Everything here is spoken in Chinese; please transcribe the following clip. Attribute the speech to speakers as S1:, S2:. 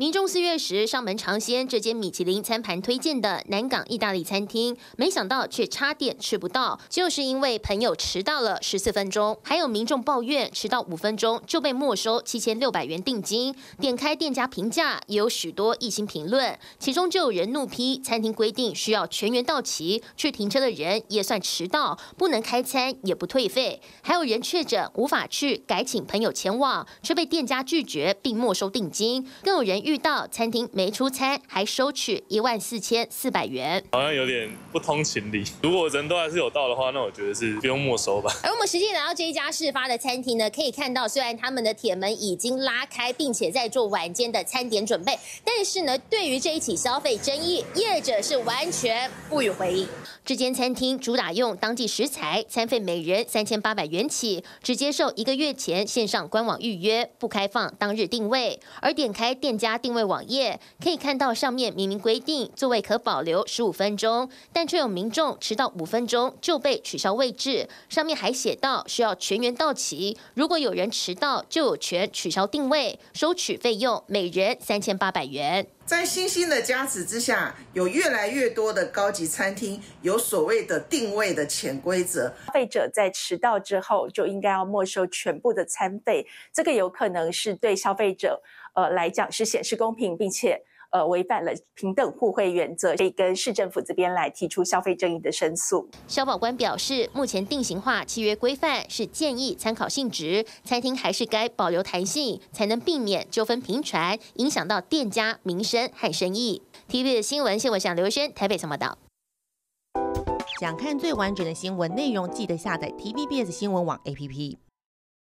S1: 民众四月时上门尝鲜这间米其林餐盘推荐的南港意大利餐厅，没想到却差点吃不到，就是因为朋友迟到了十四分钟。还有民众抱怨迟到五分钟就被没收七千六百元定金。点开店家评价，也有许多异星评论，其中就有人怒批餐厅规定需要全员到齐，去停车的人也算迟到，不能开餐也不退费。还有人确诊无法去改请朋友前往，却被店家拒绝并没收定金。更有人遇到餐厅没出餐，还收取一万四千四百元，
S2: 好像有点不通情理。如果人都还是有到的话，那我觉得是不用没收吧。
S1: 而我们实际来到这一家事发的餐厅呢，可以看到，虽然他们的铁门已经拉开，并且在做晚间的餐点准备，但是呢，对于这一起消费争议，业者是完全不予回应。这间餐厅主打用当地食材，餐费每人三千八百元起，只接受一个月前线上官网预约，不开放当日定位。而点开店家定位网页，可以看到上面明明规定座位可保留十五分钟，但却有民众迟到五分钟就被取消位置。上面还写到需要全员到齐，如果有人迟到，就有权取消定位，收取费用每人三千八百元。
S3: 在新兴的加持之下，有越来越多的高级餐厅有所谓的定位的潜规则。
S4: 消费者在迟到之后就应该要没收全部的餐费，这个有可能是对消费者呃来讲是显示公平，并且。呃，违反了平等互惠原则，可以跟市政府这边来提出消费争议的申诉。
S1: 消保官表示，目前定型化契约规范是建议参考性质，餐厅还是该保留弹性，才能避免纠纷频传，影响到店家名声和生意。TV 的新闻新闻想刘轩台北怎么报道？
S5: 想看最完整的新闻内容，记得下载 TVBS 新闻网 APP。